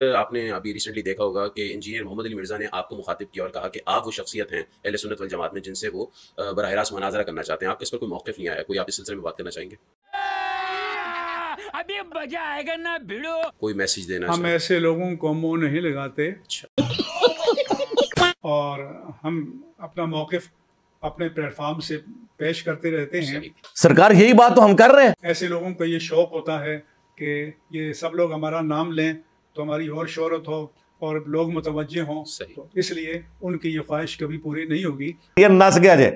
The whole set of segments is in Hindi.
आपने अभी रिसेंटली देखा होगा कि इंजीनियर मोहम्मद अली मिर्ज़ा ने आपको मुखातिब किया और कहा कि आप वो शख्सियत हैं अहल सुन्नत वल जमात में जिनसे वो बरह रास्त मनाजरा करना चाहते हैं। आपके इस पर कोई मौक़ नहीं आया? कोई आप इस सिलसिले में बात करना चाहेंगे? अभी मज़ा आएगा ना भिड़ो। कोई मैसेज देना हम ऐसे लोगों को मुँह नहीं लगाते। और हम अपना मौकफ अपने प्लेटफॉर्म से पेश करते रहते हैं। सरकार यही बात तो हम कर रहे हैं। ऐसे लोगों को ये शौक होता है कि ये सब लोग हमारा नाम लें तो हमारी और शहरत हो और लोग मुतवजे हों तो इसलिए उनकी ये ख्वाहिश कभी पूरी नहीं होगी। ये नस गया जे।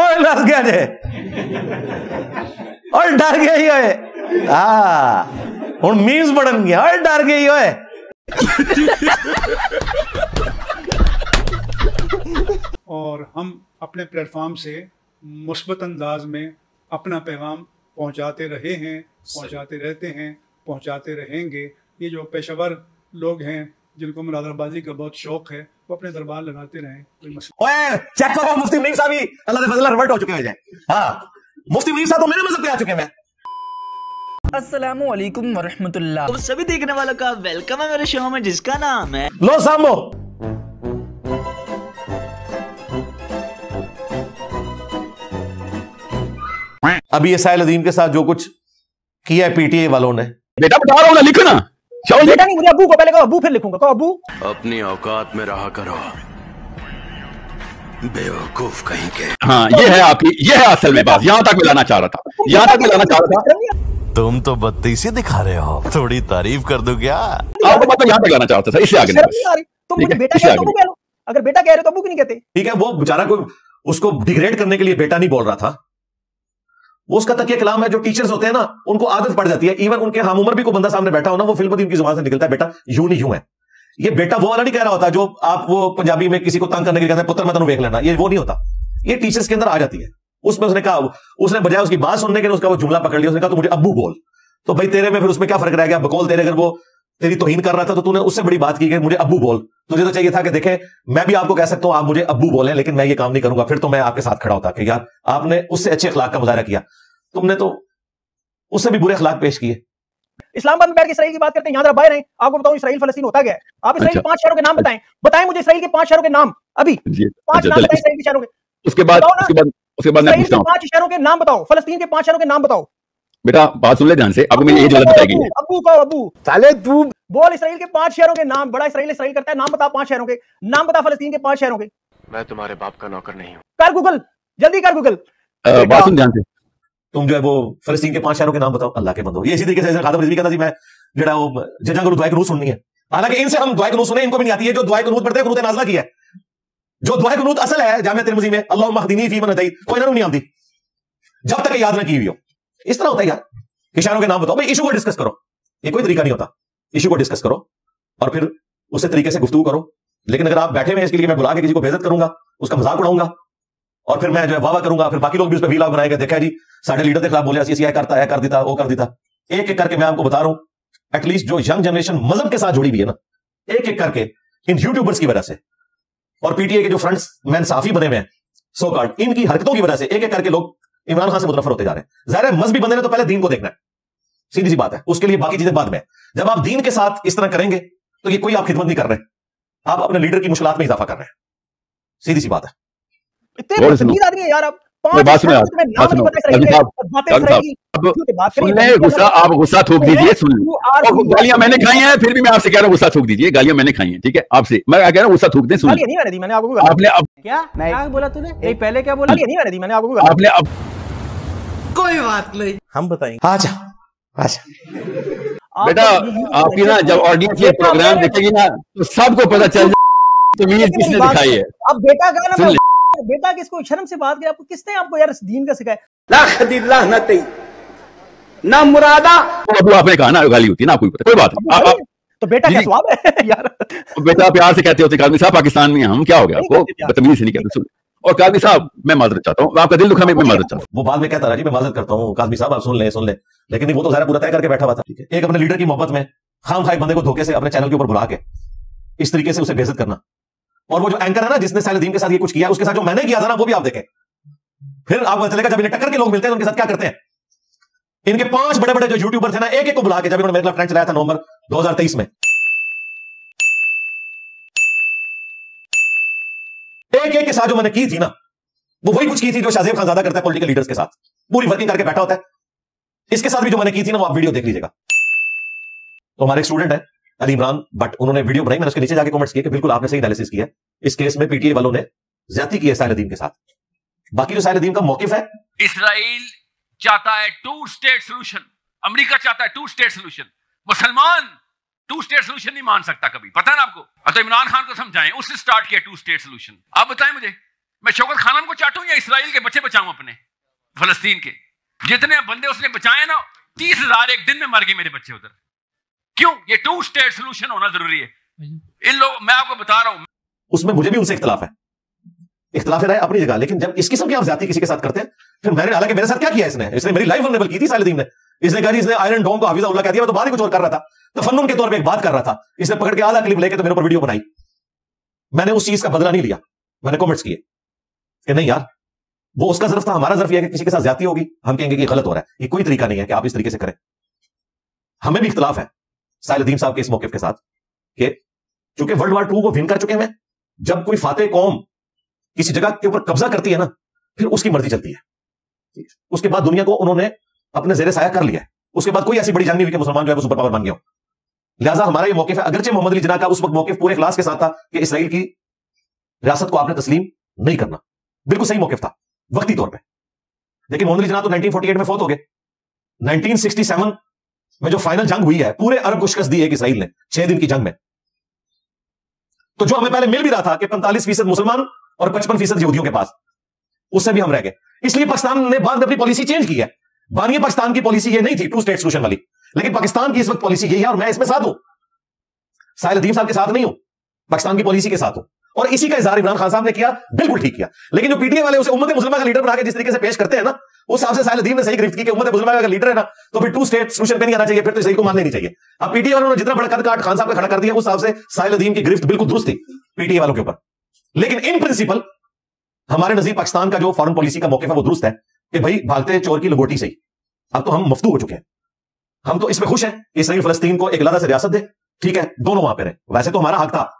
और नस गया जे। और डर गया ही होए हाँ हूँ मीम्स बढ़न गया। और डर गया ही होए और हम अपने प्लेटफॉर्म से मुस्बत अंदाज में अपना पैगाम पहुंचाते रहे हैं पहुंचाते रहते हैं पहुंचाते रहेंगे। ये जो पेशेवर लोग हैं जिनको मुनाजरबाजी का बहुत शौक है वो अपने दरबार लगाते रहे कोई मसला चेक करो मुफ्ती साहब ही। अल्लाह के फजल रिवर्ट हो चुके हैं हाँ मुफ्ती मलिक साहब तो मेरे मज़हब पे आ चुके हैं अस्सलाम वरहमतुल्लाह। तो सभी देखने वालों का वेलकम है मेरे शो में जिसका नाम है लो सामो। अभी ये साहिल अदीम के साथ जो कुछ किया है पीटीए वालों ने। बेटा बता रहा हूँ ना लिखो ना बेटा नहीं मुझे अबू को पहले कहो अबू फिर लिखूँगा कहो अबू। अपनी औकात में रहा करो। बेवकूफ़ कहीं के। हाँ ये है आपकी ये है असल में बात यहाँ तक मिलाना चाह रहा था यहाँ तक मिलाना चाह रहा था। तुम तो बत्तीसी दिखा रहे हो थोड़ी तारीफ़ कर दो क्या? आपको मतलब यहाँ तक लाना चाहता था इससे आगे तो मुझे बेटा कह रहे तो अगर बेटा कह रहे तो अबू क्यों नहीं कहते? ठीक है वो बेचारा को उसको डिग्रेड करने के लिए बेटा नहीं बोल रहा था। वो उसका तकिया कलाम है, जो टीचर्स होते हैं ना, उनको आदत पड़ जाती है। इवन उनके हम उम्र भी को बंदा सामने बैठा हो ना, वो फ़िल्म उनकी ज़ुबान से निकलता है, बेटा, यू नहीं, यू है। ये बेटा वो वाला नहीं कह रहा होता, जो आप वो पंजाबी में किसी को तंग करने के कहते हैं, पुत्र, मैं तेन वेख लेना। ये वो नहीं होता। ये टीचर्स के अंदर आ जाती है। उसमें उसने कहा, उसने बजाय उसकी बात सुनने के उसका वो जुमला पकड़ लिया, उसने कहा तो मुझे अबू बोल। तो भाई तेरे में फिर उसमें क्या फ़र्क रह गया? बकौल तेरे, अगर वो तेरी तोहिन कर रहा था तो तूने उससे बड़ी बात की कि मुझे अब्बू बोल। तुझे तो चाहिए था कि देखे मैं भी आपको कह सकता हूँ आप मुझे अब्बू बोले लेकिन मैं ये काम नहीं करूँगा। फिर तो मैं आपके साथ खड़ा होता कि यार आपने उससे अच्छे अखलाक का मुजाहरा किया। तुमने तो उससे भी बुरे अखलाक पेश किए। इस्लामाबाद में बैठ के इसराइल की बात करते हैं यहाँ बाहर हैं आपको बताऊँ इसराइल फलस्तीन होता गया आप इसराइल के अच्छा। पाँच शहरों के नाम बताएँ। बताएँ मुझे इसराइल के पाँच शहरों के नाम। अभी पाँच अच्छा, नाम बताएँ इसराइल के शहरों के। उसके बाद उसके बाद उसके बाद मैं पूछता पाँच शहरों के नाम बताओ। फलस्तीन के पाँच शहरों के नाम बताओ। बेटा बात सुन ले ध्यान से अब मैं ये गलत बताई गई अबू कहो अबू। साले तू बोल इसराइल के पाँच शहरों के नाम बड़ा इसराइल इसराइल करता है नाम बता पाँच शहरों के नाम बता फलस्तीन के पाँच शहरों के। मैं तुम्हारे बाप का नौकर नहीं हूँ। कर गूगल जल्दी कर गूगल बात सुन ध्यान से। तुम जो है वो फलस्तीन के पाँच शहरों के नाम बताओ। अल्लाह के बंदो ये इसी तरीके से खादम रिजवी कहता जी मैं जड़ा वो जजा को दुआ कनूत सुननी है। हालाँकि इनसे हम दुआ कनूत सुने इनको भी नहीं आती है। जो दुआ कनूत पढ़ते हैं कनूत नाजला की है। जो दुआ कनूत असल है जामिया तिरमिजी में अल्लाह मखदीनी फ़ी मन दई कोई ना नहीं आती। जब तक याद ना की हुई हो। इस तरह होता है यार। किसानों के नाम बताओ। भाई इशू को डिस्कस करो। ये कोई तरीका नहीं होता। इशू को डिस्कस करो और फिर उसे तरीके से गुफ्तू करो। लेकिन अगर आप बैठे हुए इसके लिए, मैं बुला के किसी को बेजत करूँगा, उसका मज़ाक उड़ाऊँगा और फिर मैं जो है वाह करूँगा, फिर बाकी लोग भी उस पर वीलाग बनाएँगे देखा जी, साढ़े लीडर के खिलाफ बोले, ऐसी करता है कर देता, वो कर देता। एक एक करके मैं आपको बता रहा हूँ एटलीस्ट जो यंग जनरेशन मज़हब के साथ जुड़ी हुई है ना, एक एक करके, इन यूट्यूबर्स की वजह से और पीटीए के जो फ्रंट मैन साफी बने हुए हैं सो कार्ड इनकी हरकतों की वजह से, एक एक करके लोग इमरान खान से मुतनफर होते जा रहे हैं। ज़ाहिर है मजहबी बंदे ने तो पहले दीन को देखना है। सीधी सी बात है उसके लिए बाकी चीज़ें बाद में। जब आप दीन के साथ इस तरह करेंगे तो ये कोई आप खिदमत नहीं कर रहे आप अपने लीडर की मुश्किल में इजाफा कर रहे हैं। सीधी सी बात है। इतने यार आप आप गुस्सा थूक दीजिए सुन। गालियाँ मैंने खाई हैं फिर भी मैं आपसे कह रहा हूँ गुस्सा थूक दीजिए गालियाँ मैंने खाई हैं ठीक है? आपसे मैं कह रहा हूँ गुस्सा थूक दें सुन। मैंने आपने अब क्या? क्या बोला तूने? पहले क्या बोला? नहीं मैंने दी मैंने आपको आपने अब कोई बात नहीं। हम बताएँगे। अच्छा अच्छा बेटा आपकी ना जब ऑडियंस ये प्रोग्राम देखेगी ना तो सबको पता चल जाए। तमीज किसने दिखाई है? अब बेटा का ना बेटा किसको शर्म से बात किया आपको किसने आपको यार दीन का सिखाया? ना मुरादा। अबू आपने कहा ना गाली होती है ना कोई पता। कोई बात नहीं। तो बेटा क्या स्वाब है? यार। बेटा प्यार से कहते होते साहब पाकिस्तान में हम क्या हो गया? आपको बदतमीज से नहीं कहते और काजमी साहब मैं माजरत चाहता हूँ। आपका दिल दुखा मैं माजरत चाहता हूँ। वो बाद में कहता रहा जी मैं माजरत करता हूँ। काजमी साहब आप सुन ले सुन ले। लेकिन वो तो जरा पूरा तय करके बैठा हुआ था। ठीक है? एक अपने लीडर की मोहब्बत में खाम खाए बंदे को धोखे से अपने चैनल के ऊपर बुला के इस तरीके से उसे बेजत करना। और वो जो एंकर है ना जिसने सैलदीन के साथ ये कुछ किया उसके साथ जो मैंने किया था ना वो भी आप देखें। फिर आपको चलेगा जब इन्हें टक्कर के लोग मिलते हैं तो उनके साथ क्या करते हैं? इनके पाँच बड़े बड़े जो यूट्यूबर थे ना एक एक को बुला के जब इन्होंने मेरे फ्रेंड चलाया था नवंबर 2023 में। एक एक के साथ जो मैंने की थी ना, वो वही कुछ की थी जो शाहजेब खान ज़्यादा करता है पॉलिटिकल लीडर्स के साथ। पूरी वर्किंग करके बैठा होता है। इसके साथ भी जो मैंने की थी ना, वो आप वीडियो देख लीजिएगा। तो हमारे स्टूडेंट है, अली इमरान बट उन्होंने वीडियो बनाई, मैंने उसके नीचे जाके कमेंट्स किए कि बिल्कुल आपने सही एनालिसिस किया इस केस में पीटीए वालों ने ज़्यादा की है साहिल के साथ। बाकी जो साहिल का मौकफ है इसराइल चाहता है टू स्टेट सोल्यूशन अमेरिका चाहता है टू स्टेट सोल्यूशन मुसलमान टू स्टेट सोल्यूशन नहीं मान सकता कभी। पता है ना आपको? तो इमरान खान को समझाएँ उसने स्टार्ट किया टू स्टेट सोल्यूशन आप बताएँ मुझे मैं शौकत खानम को चाटूं या इसराइल के बच्चे बचाऊं अपने? फलस्तीन के। जितने बंदे उसने बचाए ना तीस हज़ार एक दिन में मर गए मेरे बच्चे उधर। क्यों? ये टू स्टेट सोल्यूशन होना ज़रूरी है। इन लोग मैं आपको बता रहा हूँ उसमें मुझे भी उनसे इख्तलाफ है। इख्तलाफ है अपनी जगह लेकिन जब इस किस्म की आप ज़्यादा किसी के साथ करते हैं फिर मैंने हालाँकि मेरे साथ क्या किया इसने? इसने मेरी लाइफ वनरेबल की थी सालिदीन ने इसने कहा इसने आयरन डोम को हाफिजा उल्ला कह दिया, मैं तो ही कुछ और कर रहा था। तो फनून के तौर पे एक बात कर रहा था। इसने पकड़ के आधा क्लिप लेके तो मेरे ऊपर वीडियो बनाई। मैंने उस चीज़ का बदला नहीं लिया। मैंने कॉमेंट्स किए। कि नहीं यार, वो उसका जरफ था, हमारा जरफ यह कि किसी के साथ ज़्यादा होगी। हम कहेंगे कि गलत हो रहा है। ये कोई तरीका नहीं है कि आप इस तरीके से करें। हमें भी इख्तलाफ है साहिलदीन साहब के इस मौके के साथ, कि चूँकि वर्ल्ड वार टू को विन कर चुके हैं, जब कोई फाते कौम किसी जगह के ऊपर कब्जा करती है ना, फिर उसकी मर्ज़ी चलती है। उसके बाद दुनिया को उन्होंने अपने जेर साया कर लिया। उसके बाद कोई ऐसी बड़ी जंग नहीं हुई कि मुसलमान जो है वो सुपर पावर बन गया लिहाजा हमारा ये मौके है अगरचे मोहम्मद अली जना का उस वक्त मौके पूरे क्लास के साथ था कि इसराइल की रियासत को आपने तस्लीम नहीं करना। बिल्कुल सही मौके था, वक्ती तौर पर लेकिन मोहम्मद जना तो 1948 में फौत हो गए। 1967 में जो फाइनल जंग हुई है, पूरे अरब को शिकस्त दी है इसराइल ने, छह दिन की जंग में। तो जो हमें पहले मिल भी रहा था कि पैंतालीस फ़ीसद मुसलमान और पचपन फ़ीसद यहूदियों के पास, उससे भी हम रह गए। इसलिए पाकिस्तान ने बाद में अपनी पॉलिसी चेंज की है। बानिया पाकिस्तान की पॉलिसी ये नहीं थी टू स्टेट सोल्यूशन वाली। लेकिन पाकिस्तान की इस वक्त पॉलिसी यही है और मैं इसमें साथ हूँ। साहिल अदीम साहब के साथ नहीं हूँ, पाकिस्तान की पॉलिसी के साथ हूँ। और इसी का इजहार इमरान खान साहब ने किया, बिल्कुल ठीक किया। लेकिन जो पीटीए वाले उसे उम्मत मुसलमान का लीडर बना के जिस तरीके से पेश करते हैं ना, उस हिसाब से साहिल अदीम ने सही गिरफ्त की उम्मत मुसलमान का लीडर है ना तो फिर टू स्टेट सोल्यूशन पे नहीं आना चाहिए, फिर तो सही को मान लेनी चाहिए। अब पीटीए वालों ने जितना बड़ा कद काट खान साहब का खड़ा कर दिया, उस हिसाब से साहिल अदीम की गिरफ्त बिल्कुल दुरुस्त थी पीटीए वालों के ऊपर। लेकिन इन प्रिंसिपल हमारे नजीर पाकिस्तान का जो फॉरन पॉलिसी का मौके है वो दुरुस्त है। कि भाई भागते हैं चोर की लंगोटी से ही। अब तो हम मफतू हो चुके हैं। हम तो इसमें खुश हैं, इसराइल फलस्तीन को एक लादा से रियासत दे। ठीक है, दोनों वहाँ पे रहे। वैसे तो हमारा हक था।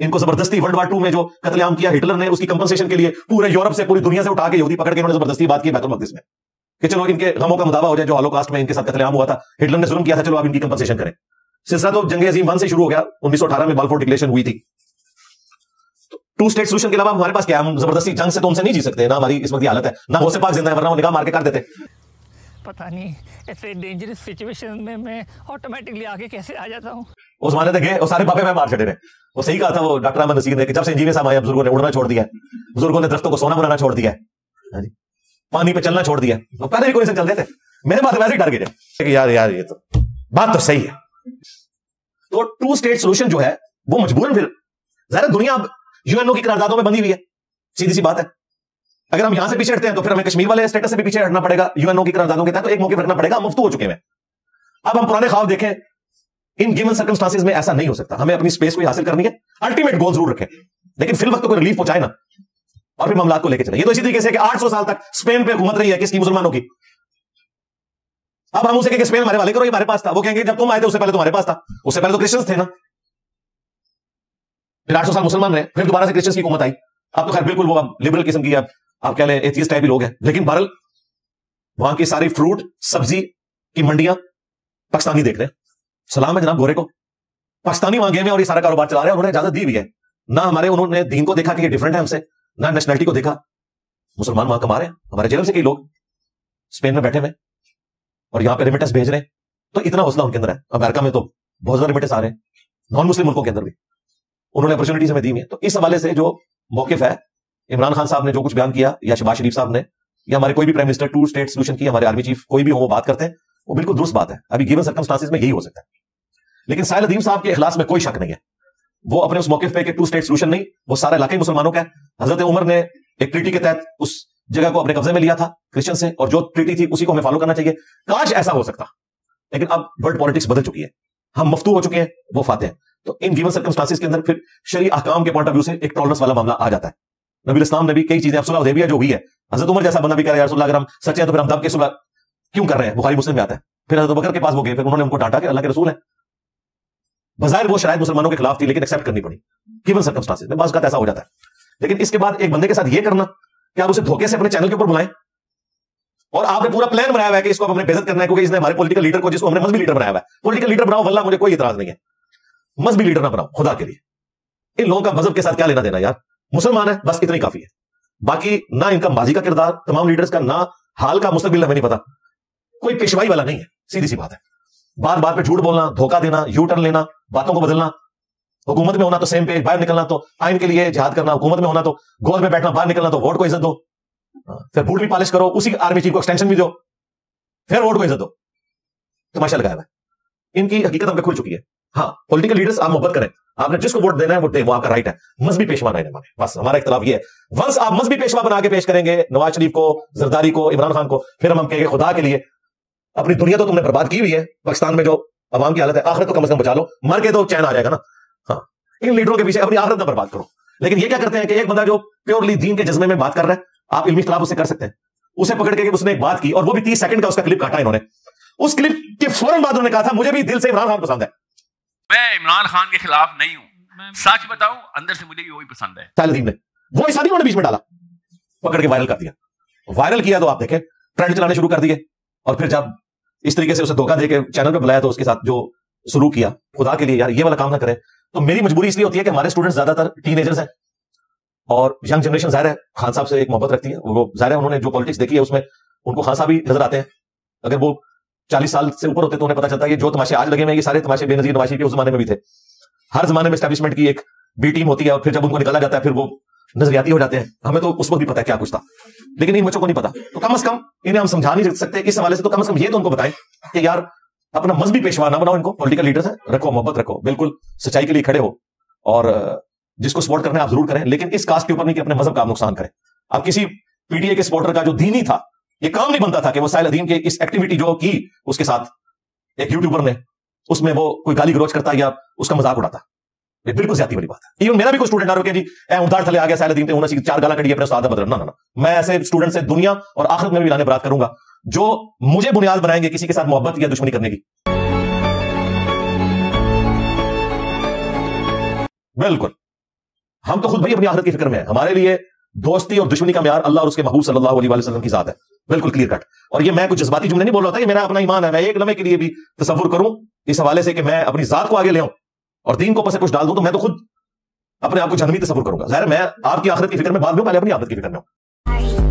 इनको ज़बरदस्ती वर्ल्ड वार टू में जो कतलेआम किया हिटलर ने, उसकी कंपनसेशन के लिए पूरे यूरोप से, पूरी दुनिया से उठा के यहूदी पकड़ के उन्होंने ज़बरदस्ती बात की बैतुल मकदस में। कि चलो इनके गमों का मुदावा हो जाए, जो हॉलोकास्ट में इनके साथ कतलेआम हुआ था, हिटलर ने जुल्म किया था, चलो आप इनकी कंपनसेशन करें। सिलसिला तो जंग अजीम वन से शुरू हो गया। उन्नीस सौ अठारह में बालफोर डिक्लेरेशन हुई थी। टू स्टेट सोल्यूशन के अलावा हमारे पास क्या हम ज़बरदस्ती जंग से तो उनसे नहीं जी सकते। ना हमारी इस वक्त हालत है। ना हो से पाक ज़िंदा है वरना वो निगाह मार के कर देते। पता नहीं ऐसे डेंजरस सिचुएशन में मैं ऑटोमेटिकली आगे कैसे आ जाता हूँ? उस माने गए और सारे पापे में मार चढ़े रहे वो सही कहा था वो डॉक्टर अहमद नसीर ने कि जब से इंजीनियर साहब आए बुज़ुर्गों ने उड़ना छोड़ दिया बुज़ुर्गों ने दरख्तों को सोना बनाना छोड़ दिया है। पानी पे चलना छोड़ दिया तो पहले भी कोई से चल थे मेरे बात वैसे ही डर गए यार यार ये तो बात तो सही है। तो टू स्टेट सोल्यूशन जो है वो मजबूरन फिर। जरा दुनिया अब यूएनओ की करारदादों में बंधी हुई है। सीधी सी बात है। अगर हम यहाँ से पीछे हटते हैं तो फिर हमें कश्मीर वाले स्टेटस से भी पीछे हटना पड़ेगा यूएनओ की करारदादों के तहत तो एक मौके रखना पड़ेगा मुफ़्त हो चुके हैं। अब हम पुराने ख्वाब देखें, इन गिवन सर्कमस्टांसिस में ऐसा नहीं हो सकता। हमें अपनी स्पेस को हासिल करनी है। अल्टीमेट गोल ज़रूर रखें। लेकिन फिर वक्त कोई रिलीफ पहुँचाए ना। और फिर मामला को लेकर चले। ये तो इसी तरीके से कि 800 साल तक स्पेन पे हुकूमत रही है किसकी? मुसलमानों की। अब हम उसे कहेंगे स्पेन हमारे वाले करो, ये हमारे पास था। वो कहेंगे जब तुम आए थे, उससे पहले तुम्हारे पास था। उससे पहले तो क्रिश्चियंस थे ना। फिर आठ साल मुसलमान रहे, फिर दोबारा से क्रिश्चियंस की हुकूमत आई। अब तो खैर बिल्कुल वो अब लिबरल किस्म की अब आप कह लें एथियस टाइप लोग हैं। लेकिन बहरल वहाँ की सारी फ्रूट सब्ज़ी की मंडियाँ पाकिस्तानी देख रहे हैं। सलाम है जनाब गोरे को। पाकिस्तानी वहाँ गए हैं और ये सारा कारोबार चला रहे हैं, उन्होंने इजाज़त दी भी है। ना हमारे, उन्होंने दीन को देखा कि ये डिफरेंट है हमसे, ना नेशनलिटी को देखा। मुसलमान वहाँ कमा रहे हैं, हमारे जेल से कई लोग स्पेन में बैठे हुए और यहाँ पे रिमिटेंस भेज रहे हैं। तो इतना हौसला उनके अंदर है। अमेरिका में तो बहुत ज़्यादा रिमिटेंस आ रहे हैं नॉन मुस्लिम मुल्कों के अंदर भी। उन्होंने अपॉर्चुनिटीज़ हमें दी हुई है। तो इस हवाले से जो मौकफ है, इमरान खान साहब ने जो कुछ बयान किया, या शबाज शरीफ साहब ने, या हमारे कोई भी prime minister two state solution की, हमारे आर्मी चीफ कोई भी हो, वो बात करते हैं, वो बिल्कुल दुरुस्त बात है। अभी गिवन सर्कमस्टांसिस में यही हो सकता है। लेकिन साहिल अदीम साहब के अखलास में कोई शक नहीं है। वो अपने उस मौके पे कि टू स्टेट सोल्यूशन नहीं, वो सारा इलाके मुसलमानों का है। हज़रत उमर ने एक ट्रीटी के तहत उस जगह को अपने कब्जे में लिया था क्रिश्चियन से, और जो ट्रीटी थी, उसी को हमें फॉलो करना चाहिए। काश ऐसा हो सकता। लेकिन अब वर्ल्ड पॉलिटिक्स बदल चुकी है। हम मफ्तू हो चुके हैं, वो फाते हैं। तो इन गिवन सर्कमस्टांसिस के अंदर फिर शरी अहकाम के पॉइंट ऑफ़ व्यू से एक टॉलरेंस वाला मामला आ जाता है। नबी इस्लाम ने भी कई चीज़ें सुलह देविया जो हुई है, हज़रत उमर जैसा बंदा भी कह रहा है अगर हम सच्चे हैं तो फिर हम दब के सुलह क्यों कर रहे हैं? बुखारी, मुस्लिम में आता है। फिर हज़रत बकर के पास वो गए, फिर उन्होंने उनको डांटा कि अल्लाह के रसूल है। बाज़ार वो शायद मुसलमानों के खिलाफ थी, लेकिन एक्सेप्ट करनी पड़ी। गिवन सर्कमस्टांसिस में बात ऐसा हो जाता है। लेकिन इसके बाद एक बंदे के साथ ये करना कि आप उसे धोखे से अपने चैनल के ऊपर बुलाएँ। और आपने पूरा प्लान बनाया हुआ है कि इसको हमने बेजत करना है, क्योंकि इसने हमारे पॉलिटिकल लीडर को, जिसको हमने मजबी लीडर बनाया हुआ है। पॉलिटिकल लीडर बनाओ वल्ला मुझे कोई इतराज नहीं है। मजबी लीडर ना बनाओ, खुदा के लिए। इन लोगों का मज़हब के साथ क्या लेना देना यार? मुसलमान है, बस इतनी काफ़ी है। बाकी ना इनका माजी का किरदार, तमाम लीडर्स का, ना हाल का मुस्तबिल हमें नहीं पता। कोई पेशवाई वाला नहीं है, सीधी सी बात है। बार बार पे झूठ बोलना, धोखा देना यू टर्न लेना, बातों को बदलना। हुकूमत में होना तो सेम पेज बाहर निकलना तो आइन के लिए जहाद करना, हुकूमत में होना तो गोल में बैठना, बाहर निकलना तो वोट को इज़्ज़त दो। फिर बूट भी पॉलिश करो, उसी आर्मी चीफ को एक्सटेंशन भी दो। फिर वोट को इज़्ज़त दो। तमाशा लगाया हुआ इनकी हकीकत हमको खुल चुकी है। हाँ पॉलिटिकल लीडर्स आप मोहब्बत करें। आपने जिसको वोट देना है, वो दे, वो आपका राइट है। मजहबी पेशवा नहीं माने बस, हमारा इख्तलाफ ये वंस आप मजहबी पेशवा बना के पेश करेंगे, नवाज़ शरीफ को, जरदारी को, इमरान खान को। फिर हम कहेंगे खुदा के लिए, अपनी दुनिया तो तुमने बर्बाद की हुई है। पाकिस्तान में जो अवाम की हालत है, आखिरत तो कम से कम बचा लो। मर के तो चैन आ जाएगा ना। हाँ इन लीडरों के पीछे अपनी आखिरत ना बर्बाद करो। लेकिन ये क्या करते हैं कि एक बंदा जो प्योरली दीन के जज्बे में बात कर रहा है, आप इल्मी खिलाफ उसे कर सकते हैं। उसे पकड़ के उसने एक बात की, और वो भी तीस सेकंड का उसका क्लिप काटा इन्होंने। उस क्लिप के फ़ौरन बाद उन्होंने कहा था, मुझे भी दिल से इमरान खान पसंद है। मैं इमरान खान के खिलाफ नहीं हूँ। सच बताऊँ अंदर से मुझे भी वही पसंद है। सालदीन ने वो हिस्सा नहीं उन्होंने बीच में डाला। पकड़ के वायरल कर दिया। वायरल किया तो आप देखें ट्रेंड चलाने शुरू कर दिए। और फिर जब इस तरीके से उसे धोखा देके चैनल पे बुलाया तो उसके साथ जो शुरू किया खुदा के लिए यार ये वाला काम ना करें। तो मेरी मजबूरी इसलिए होती है कि हमारे स्टूडेंट्स ज़्यादातर टीनेजर्स हैं। और यंग जनरेशन ज़ाहिर है खान साहब से एक मोहब्बत रखती है। वो ज़ाहिर है उन्होंने जो पॉलिटिक्स देखी है उसमें उनको खान साहब भी नज़र आते हैं। अगर वो चालीस साल से ऊपर होते तो उन्हें पता चलता है जो तमाशे आज लगे हुए ये सारे तमाशे बेनजीर नवाशी के उस जमाने में भी थे। हर जमाने में स्टैब्लिशमेंट की एक बी टीम होती है और फिर जब उनको निकाला जाता है, फिर वो नजरियाती हो जाते हैं। हमें तो उस वक्त भी पता है क्या कुछ था। लेकिन इन बच्चों को नहीं पता। तो कम से कम इन्हें हम समझा नहीं सकते इस हवाले से तो कम से कम ये तो उनको बताएँ कि यार, अपना मजहबी पेशवा ना बनाओ इनको पॉलिटिकल लीडर्स है, रखो, मोहब्बत रखो, बिल्कुल सच्चाई के लिए खड़े हो और जिसको सपोर्ट करना आप ज़रूर करें, लेकिन इस कास्ट के ऊपर नहीं कि अपने मज़हब का नुकसान करें। आप किसी पीडीए के सपोर्टर का जो दीनी था ये काम नहीं बनता था कि वो साहिल अदीम के इस एक्टिविटी जो की उसके साथ, एक यूट्यूबर ने, उसमें वो कोई गाली गरोच करता या उसका मज़ाक उड़ाता। ये बिल्कुल ज़्यादा बड़ी बात है। इवन मेरा भी कोई स्टूडेंट आ रहा जी ए उदार थले आ गया साहिल अदीम उन्होंने चार गाला कड़ी, अपने साथ बदल। ना ना मैं ऐसे स्टूडेंट से दुनिया और आखिरत में भी लाने बरात करूँगा, जो मुझे बुनियाद बनाएँगे किसी के साथ मोहब्बत या दुश्मनी करने की। बिल्कुल। हम तो खुद भाई अपनी आखिरत की फ़िक्र में है। हमारे लिए दोस्ती और दुश्मनी का म्यार अल्लाह और उसके महबूब सल्लल्लाहु अलैहि वसल्लम की जात है। बिल्कुल क्लियर कट और ये मैं कुछ जज्बाती जुमले नहीं बोल रहा था ये मेरा अपना ईमान है, मैं एक लम्हे के लिए भी तस्वुर करूँ इस हवाले से कि मैं अपनी जात को आगे ले और दीन को पसे कुछ डाल दूँ तो मैं तो खुद अपने आप को जन्मी तस्वुर करूँगा। मैं आपकी आखिरत की फ़िक्र में बाद में पहले अपनी आदत की फ़िक्र में हूँ।